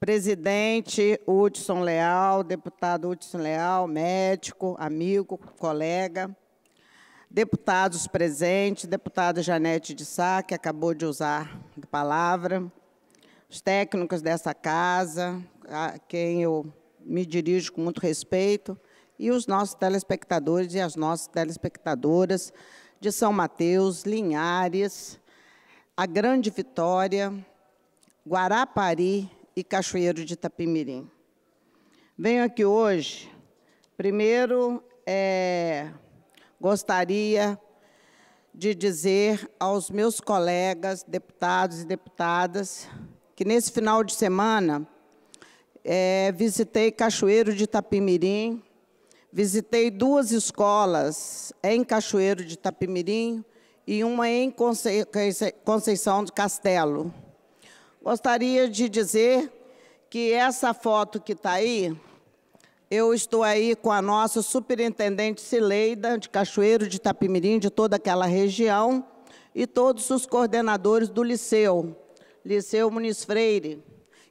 presidente Hudson Leal, deputado Hudson Leal, médico, amigo, colega, deputados presentes, deputada Janete de Sá, que acabou de usar a palavra, os técnicos dessa casa, a quem eu me dirijo com muito respeito, e os nossos telespectadores e as nossas telespectadoras de São Mateus, Linhares, a Grande Vitória, Guarapari e Cachoeiro de Itapimirim. Venho aqui hoje, primeiro, é, gostaria de dizer aos meus colegas, deputados e deputadas, que nesse final de semana é, visitei Cachoeiro de Itapimirim, visitei duas escolas em Cachoeiro de Itapimirim e uma em Conceição do Castelo. Gostaria de dizer que essa foto que está aí, eu estou aí com a nossa superintendente Cileida, de Cachoeiro de Itapimirim, de toda aquela região, e todos os coordenadores do Liceu, Liceu Muniz Freire,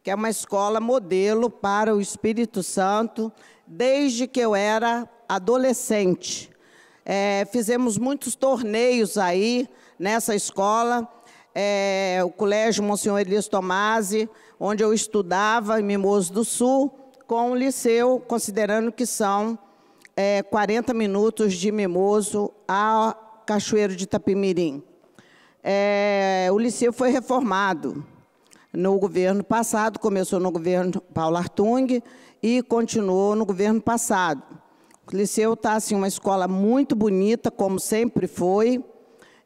que é uma escola modelo para o Espírito Santo, desde que eu era adolescente. É, fizemos muitos torneios aí nessa escola, é, o Colégio Monsenhor Elias Tomasi, onde eu estudava em Mimoso do Sul, com o liceu, considerando que são é, 40 minutos de Mimoso a Cachoeiro de Itapimirim. É, o liceu foi reformado no governo passado, começou no governo Paulo Artung e continuou no governo passado. O liceu está assim, uma escola muito bonita, como sempre foi,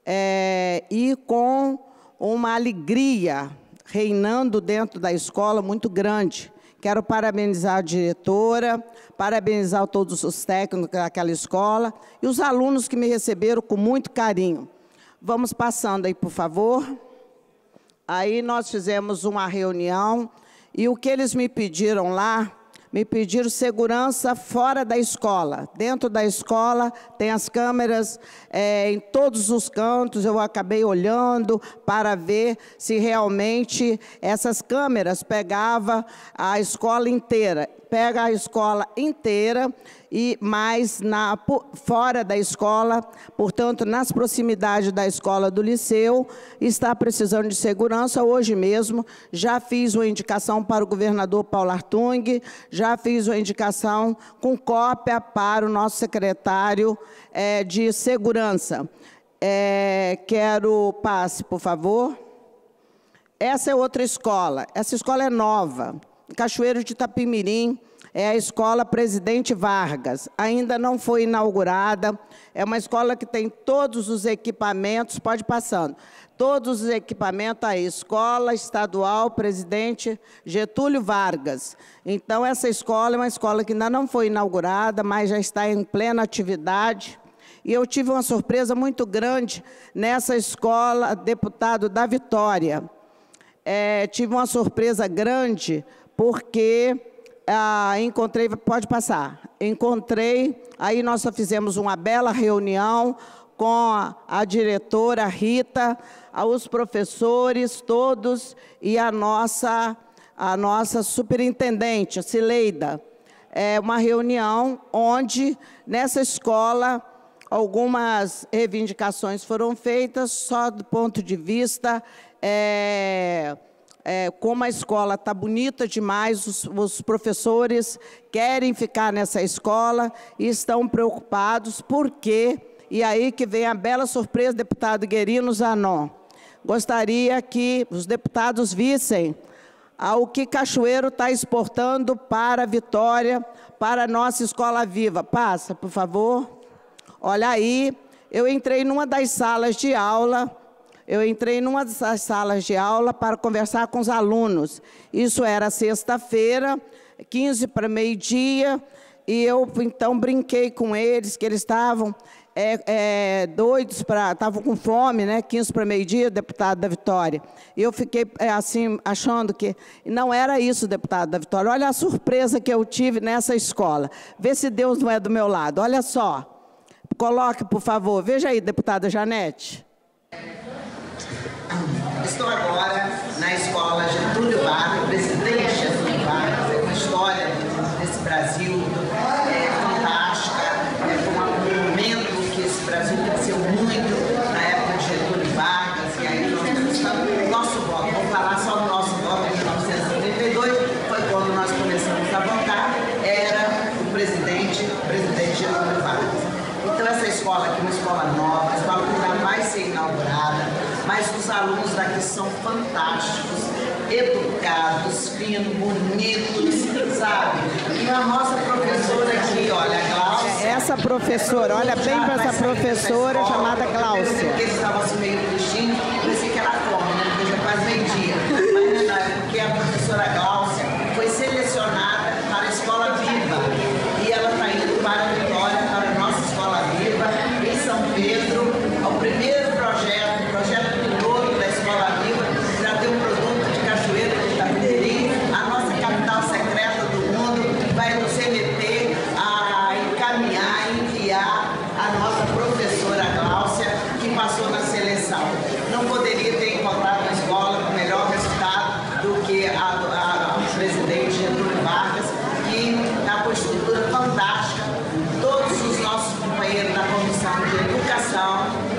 é, e com uma alegria reinando dentro da escola muito grande. Quero parabenizar a diretora, parabenizar todos os técnicos daquela escola e os alunos que me receberam com muito carinho. Vamos passando aí, por favor. Aí nós fizemos uma reunião e o que eles me pediram lá me pediram segurança fora da escola. Dentro da escola tem as câmeras é, em todos os cantos. Eu acabei olhando para ver se realmente essas câmeras pegavam a escola inteira. Pega a escola inteira e mais na, fora da escola, portanto, nas proximidades da escola do liceu, está precisando de segurança. Hoje mesmo já fiz uma indicação para o governador Paulo Artung, já fiz uma indicação com cópia para o nosso secretário é, de segurança. É, quero passe, por favor. Essa é outra escola. Essa escola é nova. Cachoeiro de Itapimirim, é a Escola Presidente Vargas. Ainda não foi inaugurada. É uma escola que tem todos os equipamentos, pode passando, todos os equipamentos aí, Escola Estadual Presidente Getúlio Vargas. Então, essa escola é uma escola que ainda não foi inaugurada, mas já está em plena atividade. E eu tive uma surpresa muito grande nessa escola, deputado da Vitória. É, tive uma surpresa grande, porque ah, encontrei, pode passar, encontrei, aí nós só fizemos uma bela reunião com a, a diretora Rita, os professores todos e a nossa, a nossa superintendente, a Cileida. É uma reunião onde, nessa escola, algumas reivindicações foram feitas só do ponto de vista é, é, como a escola está bonita demais, os, os, professores querem ficar nessa escola e estão preocupados, porque, e aí que vem a bela surpresa, deputado Guerino Zanon, gostaria que os deputados vissem ao que Cachoeiro está exportando para a Vitória, para a nossa escola viva. Passa, por favor. Olha aí, eu entrei numa das salas de aula, eu entrei numa das salas de aula para conversar com os alunos. Isso era sexta-feira, 15 para meio-dia, e eu então brinquei com eles, que eles estavam é, é, doidos para. estavam com fome, né? 15 para meio-dia, deputado da Vitória. E eu fiquei é, assim, achando que não era isso, deputado da Vitória. Olha a surpresa que eu tive nessa escola. Vê se Deus não é do meu lado. Olha só. Coloque, por favor. Veja aí, deputada Janete. Estou agora na escola Getúlio Vargas, educados, finos, bonitos, sabe? E a nossa professora aqui, olha, a Glaucia. Essa professora, olha bem para essa professora chamada Glaucia. down.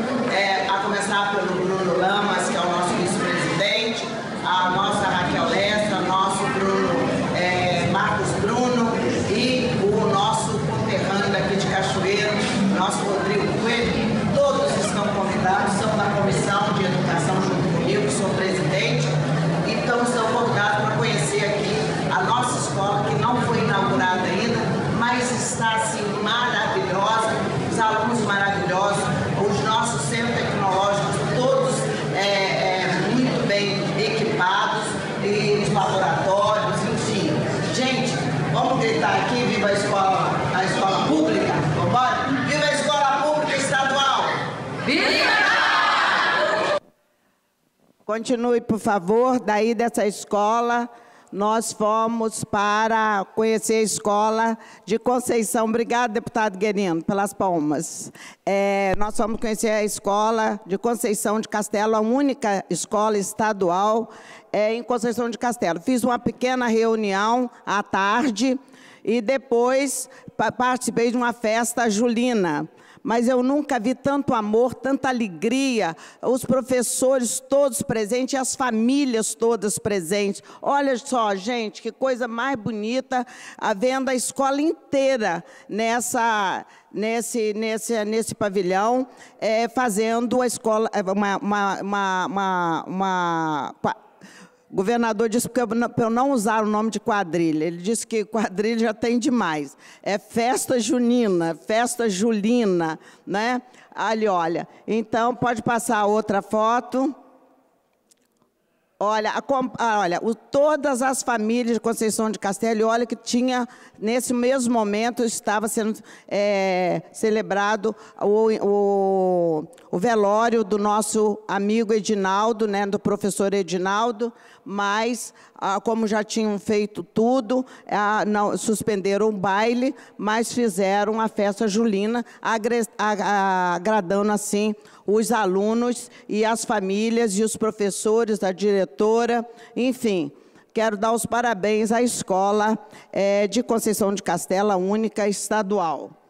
Continue, por favor. Daí dessa escola, nós fomos para conhecer a escola de Conceição. Obrigada, deputado Guerino, pelas palmas. É, nós fomos conhecer a escola de Conceição de Castelo, a única escola estadual é, em Conceição de Castelo. Fiz uma pequena reunião à tarde e depois pa- participei de uma festa julina mas eu nunca vi tanto amor, tanta alegria, os professores todos presentes as famílias todas presentes. Olha só, gente, que coisa mais bonita, a vendo a escola inteira nessa, nesse, nesse, nesse pavilhão, eh, fazendo a escola, eh, uma, uma, uma, uma o governador disse para eu não- usar o nome de quadrilha. Ele disse que quadrilha já tem demais. É festa junina, festa julina, né? Ali, olha. Então, pode passar outra foto. Olha, a ah, olha o- todas as famílias de Conceição de Castelo, olha que tinha, nesse mesmo momento, estava sendo é, celebrado o, o- o velório do nosso amigo Edinaldo, né, do professor Edinaldo, mas, ah, como já tinham feito tudo, ah, não, suspenderam o baile, mas fizeram a festa julina, agradando assim os alunos e as famílias e os professores, a diretora, enfim. Quero dar os parabéns à escola eh, de Conceição de Castela, única estadual.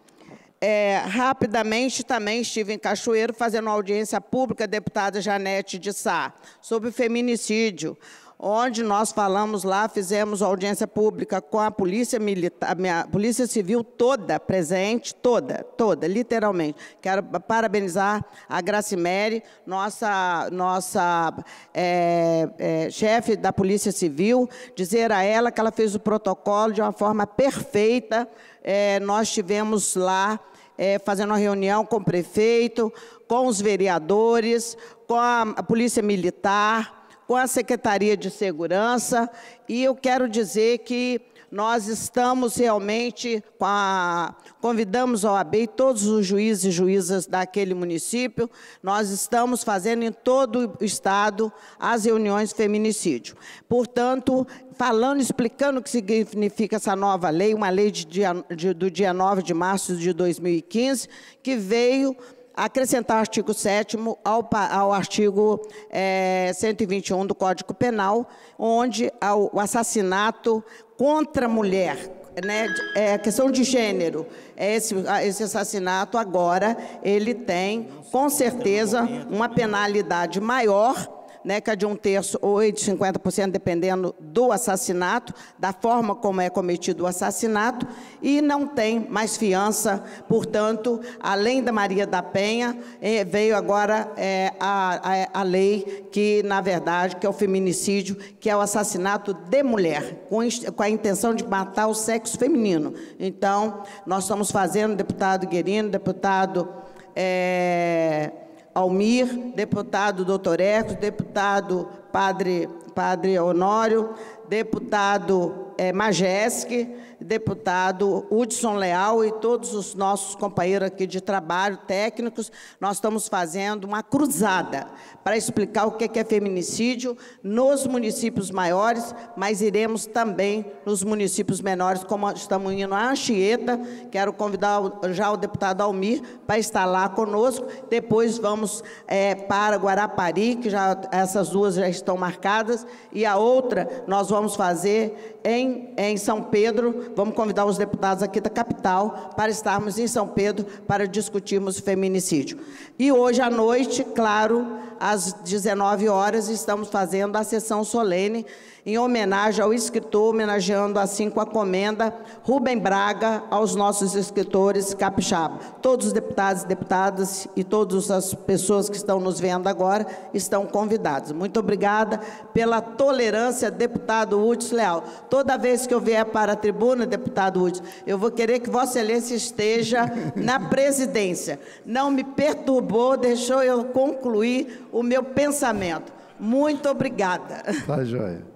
É, rapidamente, também estive em Cachoeiro fazendo uma audiência pública, deputada Janete de Sá, sobre feminicídio, onde nós falamos lá, fizemos audiência pública com a Polícia Militar, a Polícia Civil toda presente, toda, toda, literalmente. Quero parabenizar a Gracimere, nossa, nossa é, é, chefe da Polícia Civil, dizer a ela que ela fez o protocolo de uma forma perfeita. É, nós tivemos lá é, fazendo uma reunião com o prefeito, com os vereadores, com a, a Polícia Militar, com a Secretaria de Segurança, e eu quero dizer que nós estamos realmente com a, convidamos a OAB e todos os juízes e juízas daquele município, nós estamos fazendo em todo o estado as reuniões feminicídio. Portanto, falando, explicando o que significa essa nova lei, uma lei de dia, de, do dia 9 de março de 2015, que veio acrescentar o artigo 7 ao, ao artigo eh, 121 do Código Penal, onde há o assassinato contra a mulher, né, é questão de gênero. É Esse, esse assassinato agora ele tem, com certeza, uma penalidade maior né, que é de um terço ou de 50%, dependendo do assassinato, da forma como é cometido o assassinato, e não tem mais fiança. Portanto, além da Maria da Penha, eh, veio agora é, a, a, a lei que, na verdade, que é o feminicídio, que é o assassinato de mulher, com, com a intenção de matar o sexo feminino. Então, nós estamos fazendo, deputado Guerino, deputado é, Almir, deputado doutor Eco, deputado padre, padre Honório, deputado é, Majeski, deputado Hudson Leal e todos os nossos companheiros aqui de trabalho, técnicos, nós estamos fazendo uma cruzada para explicar o que é feminicídio nos municípios maiores, mas iremos também nos municípios menores, como estamos indo a Anchieta, quero convidar já o deputado Almir para estar lá conosco, depois vamos é, para Guarapari, que já essas duas já estão marcadas, e a outra nós vamos fazer em, em São Pedro, vamos convidar os deputados aqui da capital para estarmos em São Pedro para discutirmos feminicídio. E hoje à noite, claro, às 19 horas, estamos fazendo a sessão solene em homenagem ao escritor, homenageando assim com a comenda Rubem Braga aos nossos escritores capixaba. Todos os deputados e deputadas e todas as pessoas que estão nos vendo agora estão convidados. Muito obrigada pela tolerância, deputado Hudson Leal. Toda vez que eu vier para a tribuna, deputado Hudson, eu vou querer que Vossa Excelência esteja na presidência. Não me perturbou, deixou eu concluir o meu pensamento. Muito obrigada. Tá, joia.